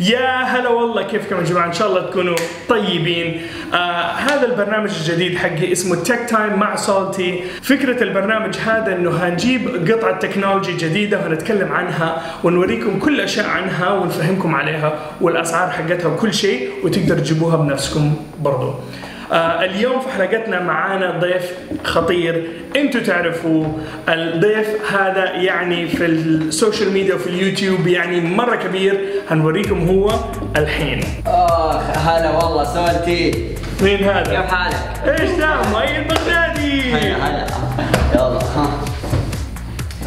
يا هلا والله كيفكم يا جماعة؟ إن شاء الله تكونوا طيبين. آه هذا البرنامج الجديد حقي اسمه Tech Time مع سولتي فكرة البرنامج هذا إنه هنجيب قطعة technology جديدة وهنتكلم عنها ونوريكم كل أشياء عنها ونفهمكم عليها والأسعار حقتها وكل شيء وتقدروا تجيبوها بنفسكم برضو. آه اليوم في حلقتنا معانا ضيف خطير أنتوا تعرفوا الضيف هذا يعني في ال social media وفي اليوتيوب يعني مرة كبير هنوريكم هو الحين آخ هلا والله سولتي مين كيف هذا؟ حالك؟ إيش ده؟ مؤيد بغدادي هلا هلا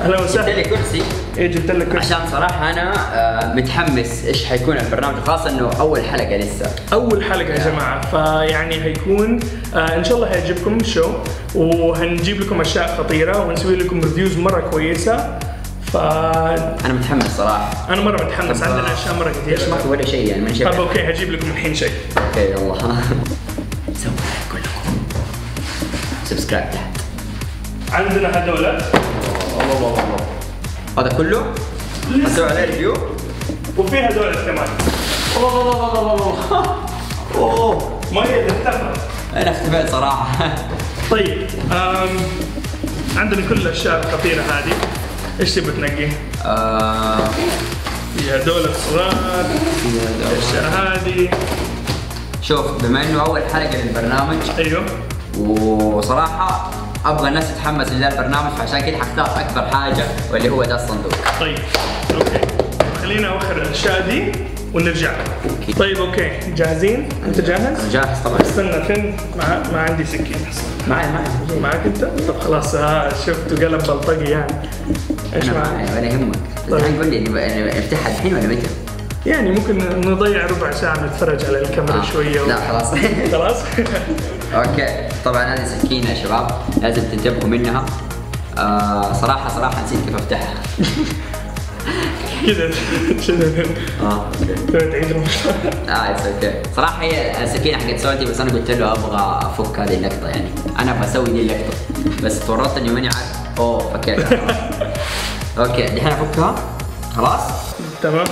أهلا جبت وسهلا لي كرسي. إيه جبت لك كرسي. عشان صراحة أنا آه، متحمس إيش حيكون البرنامج خاصة إنه أول حلقة لسه. أول حلقة يا جماعة. فيعني هيكون آه إن شاء الله هيعجبكم ال show وهنجيب لكم أشياء خطيرة ونسوي لكم reviews مرة كويسة. فانا أنا متحمس صراحة. مرة متحمس. عندنا أشياء مرة ليش كثيره ما في ولا شيء يعني؟ من شيء طب okay هجيب لكم الحين شيء. okay يلا. سووا كلكم. subscribe تحت. عندنا هذول الله الله الله هذا كله؟ نسوي عليه review؟ وفي هذول كمان الله الله الله الله الله أوه. ما هي تختفى أنا اختفيت صراحة. طيب آم عندنا كل الأشياء الخطيره هذه. إيش تبي تنقي؟ آه، في هذول الصغار في هذا. الأشياء هذه. شوف بما إنه أول حلقة للبرنامج أيوه. وصراحة أبغى الناس تتحمس لذا البرنامج فعشان كذا حختار أكبر حاجة واللي هو ده الصندوق طيب okay خلينا أوخر الأشياء دي ونرجع okay. طيب okay جاهزين؟ أنت جاهز؟ جاهز طبعا استنى فين؟ ما, ما عندي سكين معي معي معك أنت؟ طب خلاص آه شفت قلب بلطجي يعني إيش معك؟ معي ولا يهمك طيب. الحين قول لي نفتحها الحين ولا متى؟ يعني ممكن نضيع ربع ساعة نتفرج على الكاميرا آه. شوية و... لا خلاص خلاص؟ okay طبعا هذه سكينة يا شباب لازم تنتبهوا منها. آه صراحة صراحة نسيت كيف أفتحها. كذا كذا آه تعيد؟ آه okay صراحة هي السكينة حقت سولتي بس أنا قلت له أبغى أفك هذه اللقطة يعني. أنا بسوي دي اللقطة. بس تورطت اني ماني عارف. أوه فكيت. okay دحين أفكها. خلاص؟ تمام.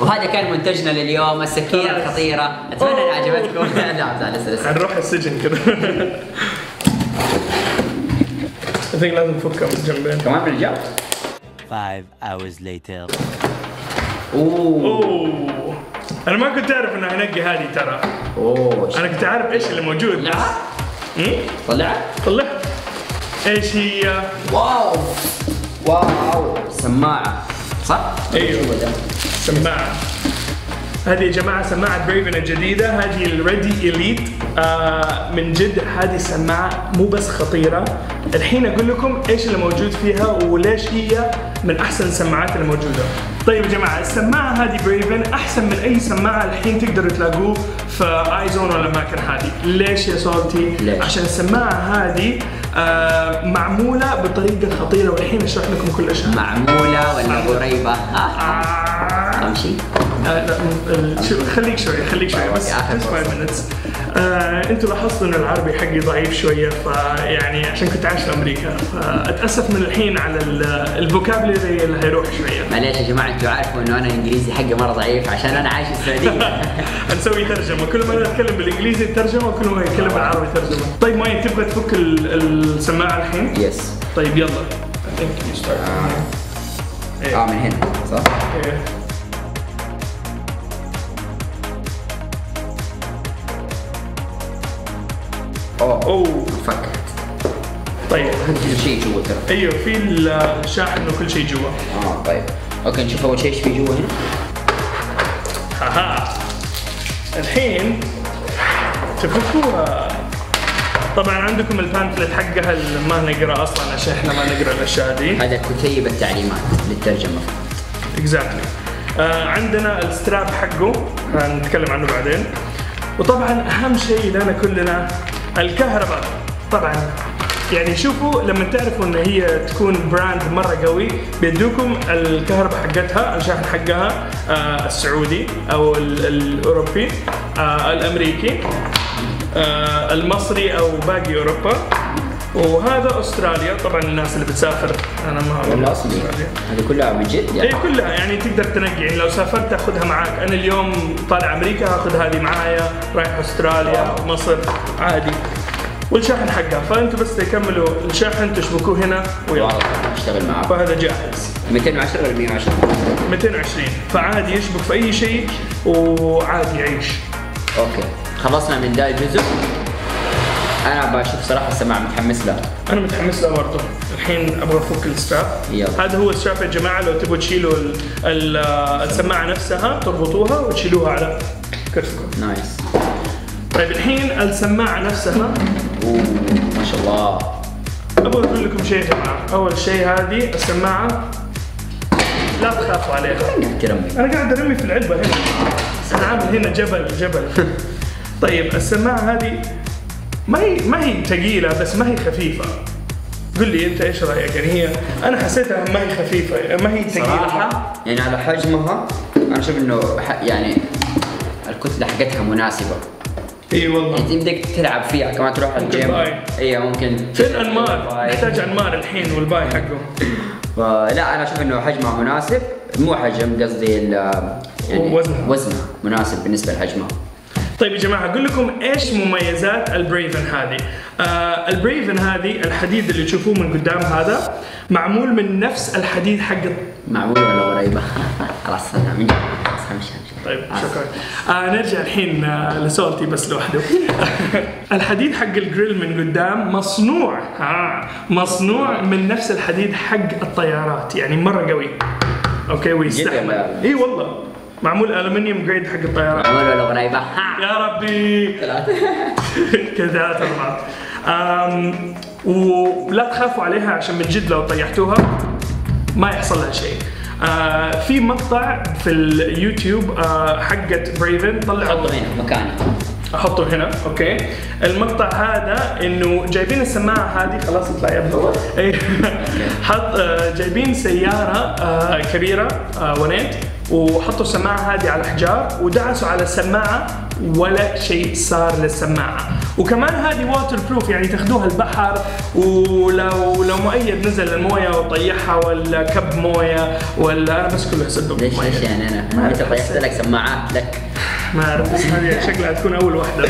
وهذا كان منتجنا لليوم السكينة. الخطيرة. أتمنى إنها عجبتكم. لا لا لسه لسه حنروح السجن كذا I think لازم نفكها من جنبين. كمان من الجو Five hours later. أوه. أوه. أنا ما كنت أعرف إنه هنقي هذه ترى. أوه. أنا كنت عارف إيش اللي موجود. طلعها امم طلعها طلع إيش هي؟ Wow. Wow. سماعة. صح؟ أيوه. سماعة هذه يا جماعة سماعة Braven الجديدة هذه ال Ready Elite آه من جد هذه السماعة مو بس خطيرة الحين أقول لكم إيش اللي موجود فيها وليش هي من أحسن السماعات اللي موجودة طيب يا جماعة السماعة هذه Braven أحسن من أي سماعة الحين تقدروا تلاقوه في أمازون ولا الأماكن هذه ليش يا سولتي؟ ليش؟ عشان السماعة هذه آه معمولة بطريقة خطيرة والحين أشرح لكم كل أشياء معمولة ولا قريبة؟ ها؟ آه. أمشي. آه، لا خليك شوي خليك شوي بس just five فرصة. minutes. آه، أنتوا لاحظتوا إن العربي حقي ضعيف شوية فيعني عشان كنت عايش في أمريكا. فاتاسف من الحين على ال vocabulary اللي هيروح شوية. معليش يا جماعة أنتوا عارفوا إنه أنا الانجليزي حقي مرة ضعيف عشان أنا عايش في السعودية. هنسوي ترجمة. كل ما أنا أتكلم بالإنجليزي ترجمة وكل ما يتكلم بالعربي ترجمة. طيب my تبغى تفك ال- السماعة الحين؟ yes طيب يلا. I think you start. from here. آه من هنا صح؟ إيه. أوه. أوه. فكت طيب. في شيء جوا ترى. أيوه في الشاحن وكل شيء جوا. آه طيب. okay نشوف أول شيء إيش في جوا هنا. أها. الحين تفكوها. طبعا عندكم ال pamphlet حقها اللي ما نقرأ أصلا عشان إحنا ما نقرأ الأشياء دي. هذا كتيب التعليمات للترجمة. exactly آه عندنا ال strap حقه. هنتكلم عنه بعدين. وطبعا أهم شيء لنا كلنا الكهرباء. طبعا. يعني شوفوا لما تعرفوا إن هي تكون brand مرة قوي بيدوكم الكهرباء حقتها الشاحن حقها آه السعودي أو ال- الأوروبي آه الأمريكي آه المصري أو باقي أوروبا. وهذا أستراليا. طبعا الناس اللي بتسافر أنا ما اصلي أستراليا. هذه كلها من جد إي يعني كلها. يعني تقدر تنقي. يعني لو سافرت تاخذها معاك. أنا اليوم طالع أمريكا هاخذ هذه معايا. رايح أستراليا مصر عادي. والشاحن حقها. فأنتوا بس تكملوا الشاحن تشبكوه هنا ويلا. أشتغل معك فهذا جاهز. 210 ولا 110 220 فعادي يشبك في أي شيء وعادي يعيش. okay. خلصنا من ده الجزء. أنا بشوف صراحة السماعه متحمس له. أنا متحمس له برضه. الحين أبغى أفك ال strap يلا. هذا هو ال strap يا جماعة لو تبغوا تشيلوا ال- ال- السماعة نفسها تربطوها وتشيلوها على كرسيكم nice. طيب الحين السماعة نفسها. أوه ما شاء الله. أبغى أقول لكم شيء يا جماعة. أول شيء هذه السماعة لا تخافوا عليها. ترمي أنا قاعد أرمي في العلبة هنا. أنا عامل هنا جبل جبل. طيب السماعة هذه ما هي ما هي ثقيلة بس ما هي خفيفة. قل لي أنت إيش رأيك؟ يعني هي أنا حسيتها ما هي خفيفة ما هي ثقيلة. صراحة يعني على حجمها أنا أشوف إنه يعني الكتلة حقتها مناسبة. إي والله. يعني تقدر تلعب فيها كمان تروح الجيم. إي ممكن فين أنمار؟ bye. محتاج أنمار الحين وال bye حقه. لا أنا أشوف إنه حجمها مناسب. مو حجم قصدي يعني وزنها. وزنها مناسب بالنسبة لحجمها. طيب يا جماعة أقول لكم إيش مميزات البريفن هذه. آه البريفن هذه الحديد اللي تشوفوه من قدام هذا معمول من نفس الحديد حق معموله ولا قريبة؟ خلاص من طيب. شكرا. آه نرجع الحين آه لسولتي بس لوحده. الحديد حق الجريل من قدام مصنوع. آه مصنوع من نفس الحديد حق الطيارات يعني مرة قوي. okay ويستحمل؟ إي والله. معمول aluminum grade حق الطيارات معموله ولا قريبه. يا ربي. ثلاثة. كذا ثلاث اربعة أم، ولا تخافوا عليها عشان من جد لو طيحتوها ما يحصل لها شيء. آه في مقطع في اليوتيوب آه حقت بريفن طلعوا. حطه هنا مكاني أحطه هنا okay. المقطع هذا إنه جايبين السماعة هذه خلاص اطلع يا إيه. حط آه، جايبين سيارة آه، كبيرة آه، ونيت. وحطوا السماعة هذه على حجار ودعسوا على السماعة ولا شيء صار للسماعة. وكمان هذه waterproof يعني تاخذوها البحر ولو لو مؤيد نزل الموية وطيحها ولا كب موية ولا أنا بس كله اسبب ليش ليش يعني أنا انت. طيحت لك سماعات لك؟ ما أعرف بس هذه شكلها تكون أول واحدة.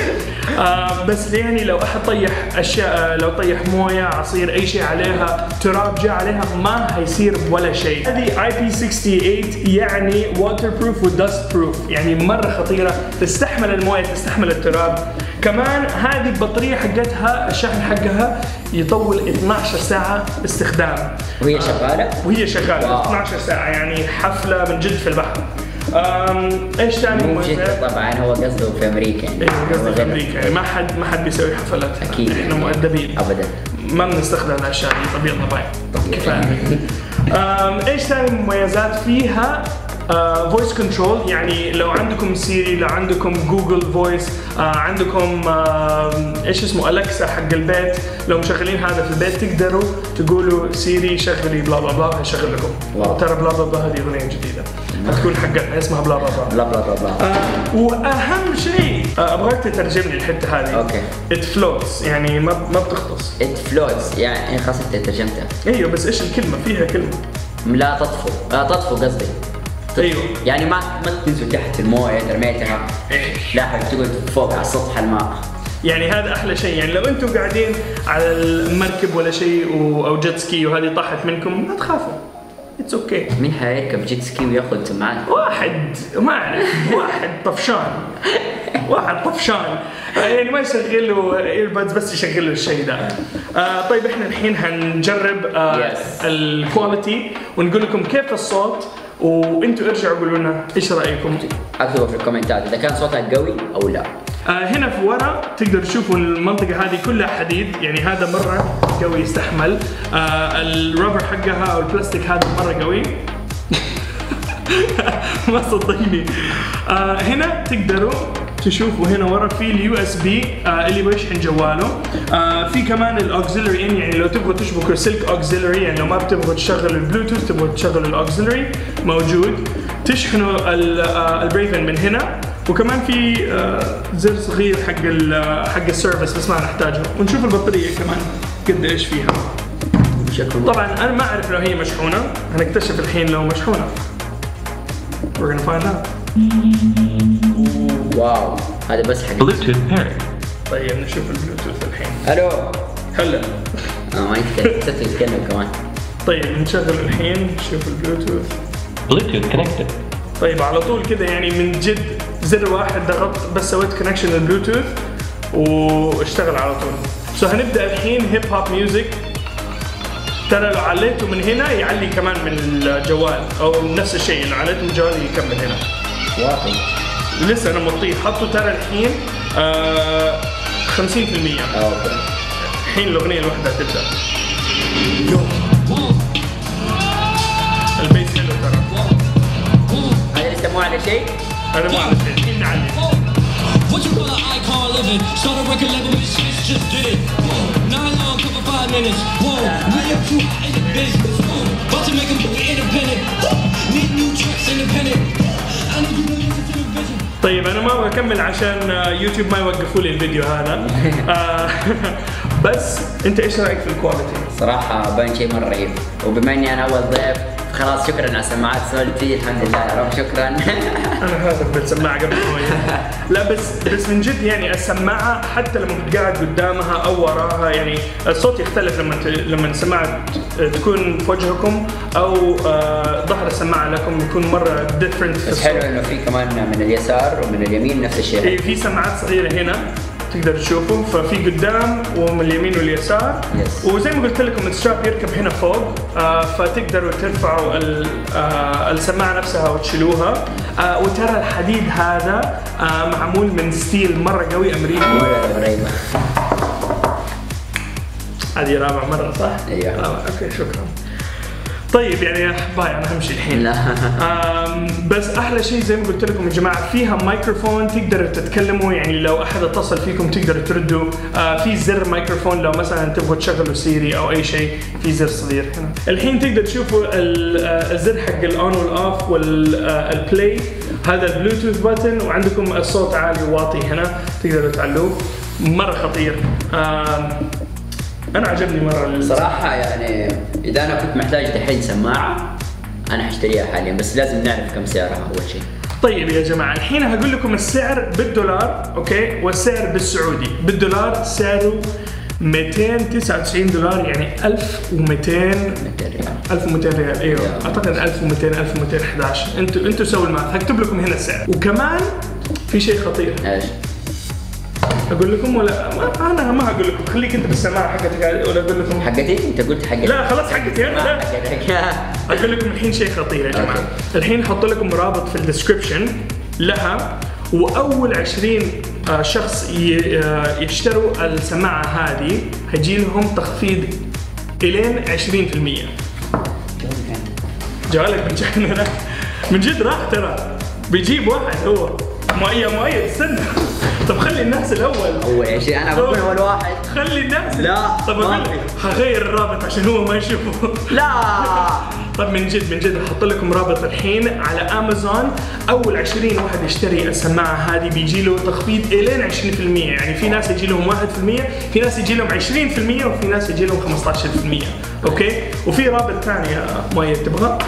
آه بس يعني لو أحد طيح أشياء آه، لو طيح موية عصير أي شيء عليها تراب جاء عليها ما هيصير ولا شيء. هذه IP 68 يعني waterproof و dustproof يعني مرة خطيرة. تستحمل الموية تستحمل التراب. كمان هذه البطاريه حقتها الشحن حقها يطول 12 ساعة استخدام. وهي شغالة؟ وهي شغالة wow. 12 ساعة. يعني حفلة من جد في البحر. إيش ثاني مو مميزات؟ جدة طبعا هو قصده في أمريكا. يعني أيوه قصدي في أمريكا. يعني ما حد ما حد بيسوي حفلات. أكيد. إحنا مؤدبين. ابدا. ما بنستخدم الاشياء دي طب يلا bye كفاية. إيش ثاني مميزات فيها؟ voice control يعني لو عندكم Siri لو عندكم Google Voice عندكم آم، إيش اسمه Alexa حق البيت لو مشغلين هذا في البيت تقدروا تقولوا Siri شغلي blah blah blah هيشغل لكم. ترى blah blah blah هذه أغنية جديدة. حتكون حقتنا اسمها blah blah blah. blah blah blah آه، وأهم شيء آه، أبغاك تترجم لي الحتة هذه. okay. it floats يعني ما ما بتغطس it floats يعني خلاص انت ترجمتها. إيوه بس إيش الكلمة؟ فيها كلمة. لا تطفو. لا تطفو قصدي. أيوه. يعني ما ما تنزل تحت الموية رميتها إيه. لا تقعد فوق على سطح الماء. يعني هذا أحلى شيء. يعني لو أنتم قاعدين على المركب ولا شيء أو jet ski وهذه طاحت منكم ما تخافوا. it's okay مين حيركب jet ski وياخذ سماعات واحد. ما اعرف واحد طفشان. واحد طفشان. يعني ما يشغل له earbuds بس يشغل له الشيء ده آه طيب إحنا الحين هنجرب آه Yes. ال quality ونقول لكم كيف الصوت. وانتوا ارجعوا قولوا لنا إيش رأيكم؟ اكتبوا في الكومنتات إذا كان صوتها قوي أو لا. آه هنا في ورا تقدر تشوفوا المنطقة هذه كلها حديد يعني هذا مرة قوي يستحمل. آه ال rubber حقها أو البلاستيك هذا مرة قوي. ما صدقني. آه هنا تقدروا تشوفوا هنا ورا في ال USB اللي بيشحن جواله. آه في كمان ال auxiliary in يعني لو تبغوا تشبكوا سلك auxiliary يعني لو ما بتبغوا تشغلوا البلوتوث تبغوا تشغلوا ال auxiliary موجود. تشحنوا ال- آه، البريفن من هنا. وكمان في آه، زر صغير حق حق ال service بس ما نحتاجه. ونشوف البطارية كمان قد إيش فيها طبعا أنا ما أعرف لو هي مشحونة. هنكتشف الحين لو مشحونة. We're gonna find out. wow هذا بس حق Bluetooth paired. طيب نشوف البلوتوث الحين. ألو. هلا. آه ما يتكلم صرت يتكلم كمان. طيب نشغل الحين نشوف البلوتوث. Bluetooth connected. طيب على طول كده يعني من جد زر واحد ضغطت بس سويت connection للبلوتوث واشتغل على طول. so هنبدأ الحين hip hop music ترى لو عليته من هنا يعلي كمان من الجوال أو نفس الشيء لو عليته من الجوال يكمل هنا. واطي لسه أنا مطيه حطه ترى الحين آه 50% آه okay الحين الاغنيه الواحده تبدا ال bass حلو ترى هذا اللي يسموه على شيء أنا ما اعرف الحين نعلي What you call an icon living? Start a record label, this shit just did it. Whoa, not long, couple five minutes. Whoa, we up too hot in the business. طيب أنا ما أبغى أكمل عشان يوتيوب ما يوقفوا لي الفيديو هذا آه، بس أنت إيش رأيك في ال quality؟ صراحة باين شيء مرة رهيب وبما إني أنا أول ضيف خلاص شكرا على سماعات سولتي الحمد لله يا رب شكرا. أنا هذا بالسماعه قبل شوية لا بس بس من جد يعني السماعة حتى لما كنت قاعد قدامها أو وراها يعني الصوت يختلف لما ت- لما السماعة تكون في وجهكم أو آه، ظهر السماعة لكم يكون مرة different بس حلو إنه في كمان من اليسار ومن اليمين نفس إيه، الشيء في سماعات صغيرة هنا. تقدر تشوفوا ففي قدام ومن اليمين واليسار. Yes. وزي ما قلت لكم ال strap يركب هنا فوق. آه فتقدروا ترفعوا آه السماعة نفسها وتشيلوها. آه وترى الحديد هذا آه معمول من steel مرة قوي أمريكي. مرة رهيبة هذه رابع مرة صح؟ رابع. okay شكرا. طيب يعني bye أنا همشي الحين. لا. بس أحلى شيء زي ما قلت لكم يا جماعة فيها مايكروفون تقدروا تتكلموا يعني لو أحد اتصل فيكم تقدروا تردوا. آه في زر مايكروفون لو مثلا تبغوا تشغلوا سيري أو أي شيء في زر صغير هنا. الحين تقدر تشوفوا آه، الزر حق ال on وال off وال play هذا البلوتوث button وعندكم الصوت عالي وواطي هنا تقدروا تعلوه. مرة خطير. آم، أنا عجبني مرة صراحة يعني إذا أنا كنت محتاج دحين سماعة أنا حاشتريها حاليا بس لازم نعرف كم سعرها أول شيء. طيب يا جماعة الحين هقول لكم السعر بالدولار okay؟ والسعر بالسعودي. بالدولار سعره 299 دولار يعني 1200 200 ريال. 1200 ريال أيوه. أعتقد 1200 1211 أنتوا أنتوا سووا ال math. هكتب لكم هنا السعر. وكمان في شيء خطير. إيش؟ أقول لكم ولا ما أنا ما هقول لكم. خليك أنت بالسماعه حقتك. ولا أقول لكم حقتي؟ أنت قلت حقتي لا خلاص حقتي أنا لا. أقول لكم الحين شيء خطير يا جماعة. الحين أحط لكم رابط في الديسكربشن لها وأول 20 آه، شخص آه، يشتروا السماعة هذه هيجي لهم تخفيض إلين 20% جوالك بنجحنا لا من جد راح ترى. بيجيب واحد هو. مؤيد مؤيد استنى. طب خلي الناس الأول. أول شيء أنا بكون أول واحد. خلي الناس لا، طب أقول. هغير الرابط عشان هو ما يشوفه. لا. طب من جد من جد أحط لكم رابط الحين على أمازون. أول 20 واحد يشتري السماعة هذه بيجي له تخفيض إلين 20% يعني في ناس يجي لهم 1% في ناس يجي لهم 20% وفي ناس يجي لهم 15% أوكي؟ وفي رابط ثاني يا مؤيد تبغى؟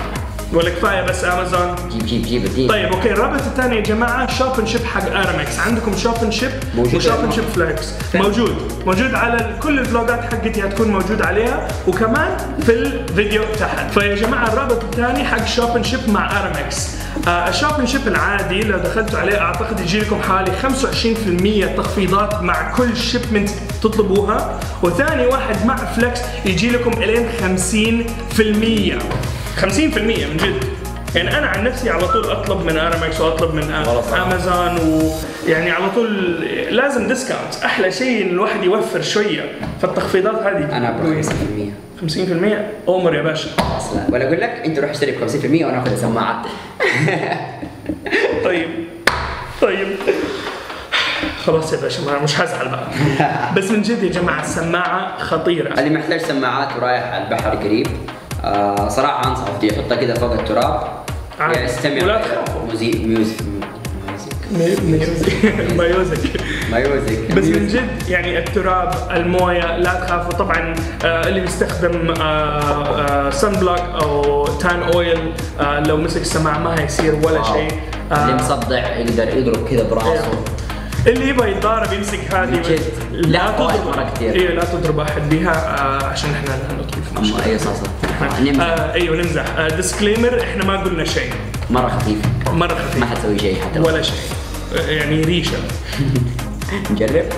ولا كفايه بس امازون. جيب جيب جيب اديني طيب okay الرابط الثاني يا جماعة Shop Ship حق ارامكس عندكم Shop Ship؟ و Shop Ship Flex موجود. موجود على كل الفلوجات حقتي هتكون موجود عليها وكمان في الفيديو تحت. فيا جماعة الرابط الثاني حق Shop Ship مع ارامكس آه ال Shop Ship العادي لو دخلتوا عليه أعتقد يجي لكم حوالي 25% تخفيضات مع كل shipment تطلبوها. وثاني واحد مع Flex يجي لكم إلين 50% 50% من جد. يعني أنا عن نفسي على طول أطلب من ارامكس وأطلب من. امازون ويعني على طول لازم discount أحلى شيء إن الواحد يوفر شوية فالتخفيضات هذه. أنا أبغى 50% 50% أومر يا باشا. أصلا. ولا أقول لك أنت روح اشتري ب 50% وأنا آخذ السماعات. طيب. طيب. خلاص يا باشا ما- مش حزعل بقى. بس من جد يا جماعة السماعة خطيرة. اللي محتاج سماعات ورايح على البحر قريب آه صراحة انصح دي يحطها كده فوق التراب. عادي. يستمع. music. music. music. music مايوزك بس من جد يعني التراب الموية لا تخافوا. طبعا آه اللي بيستخدم sun block أو tan oil آه لو مسك السماعة ما هيصير ولا. شيء. اللي آه مصدع يقدر يضرب كذا براسه. اللي يبغى يتضارب يمسك هذه. لا تضرب. مرة كتير. أيوه لا تضرب أحد بها آه عشان إحنا ندخل في مشكله أي صاصة. نمزح. آه أيوه نمزح. آه disclaimer إحنا ما قلنا شيء. مرة خفيف. مرة خفيف. ما حتسوي شيء حتى. ولا شيء. آه، يعني ريشة. نجرب.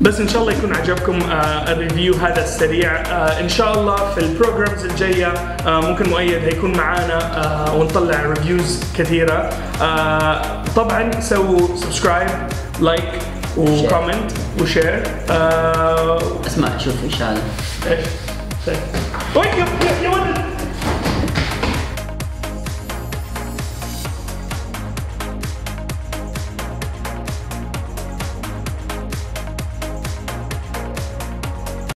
بس إن شاء الله يكون عجبكم آه ال review هذا السريع. آه إن شاء الله في ال programs الجاية آه ممكن مؤيد هيكون معانا آه ونطلع reviews كثيرة. آه طبعا سووا subscribe like و comment و share اسمع شوف إيش؟ هذا إيش؟ طيب. وين يا- يا ولد